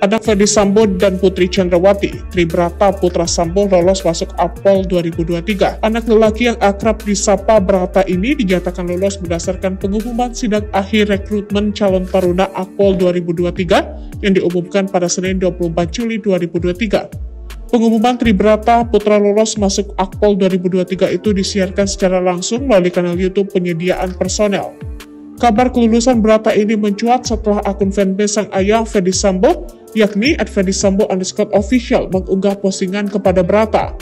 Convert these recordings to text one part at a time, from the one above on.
Anak Ferdi Sambo dan Putri Chandrawati, Tribrata Putra Sambo lolos masuk Apol 2023. Anak lelaki yang akrab disapa Brata ini dinyatakan lolos berdasarkan pengumuman sidang akhir rekrutmen calon taruna Apol 2023 yang diumumkan pada Senin 24 Juli 2023. Pengumuman Tribrata Putra lolos masuk Akpol 2023 itu disiarkan secara langsung melalui kanal YouTube penyediaan personel. Kabar kelulusan Brata ini mencuat setelah akun fanbase sang ayah Ferdi Sambo, yakni at Ferdi Sambo underscore official mengunggah postingan kepada Brata.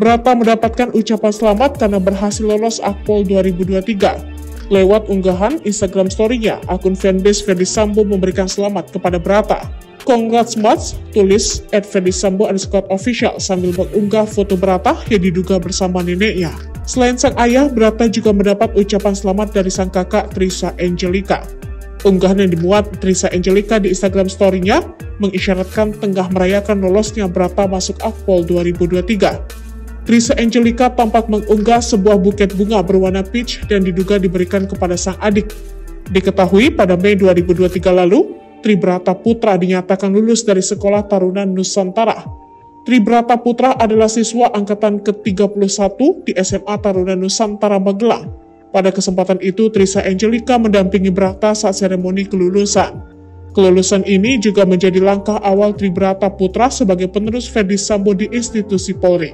Brata mendapatkan ucapan selamat karena berhasil lolos Akpol 2023. Lewat unggahan Instagram story-nya, akun fanbase Ferdi Sambo memberikan selamat kepada Brata. Congrats much, tulis at Ferdi Sambo underscore official sambil mengunggah foto Brata yang diduga bersama neneknya. Selain sang ayah, Brata juga mendapat ucapan selamat dari sang kakak Trisa Angelica. Unggahan yang dimuat Trisa Angelica di Instagram story-nya mengisyaratkan tengah merayakan lolosnya Brata masuk Akpol 2023. Trisa Angelica tampak mengunggah sebuah buket bunga berwarna peach dan diduga diberikan kepada sang adik. Diketahui pada Mei 2023 lalu, Tribrata Putra dinyatakan lulus dari Sekolah Taruna Nusantara Tribrata Putra adalah siswa angkatan ke-31 di SMA Taruna Nusantara Magelang. Pada kesempatan itu, Trisa Angelica mendampingi Brata saat seremoni kelulusan. Kelulusan ini juga menjadi langkah awal Tribrata Putra sebagai penerus Ferdi Sambo di institusi Polri.